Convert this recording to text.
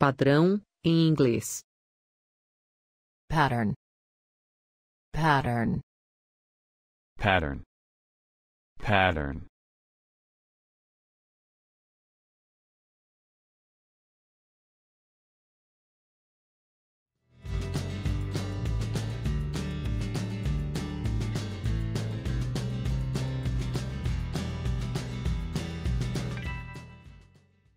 Padrão, em inglês. pattern. Pattern. Pattern. Pattern.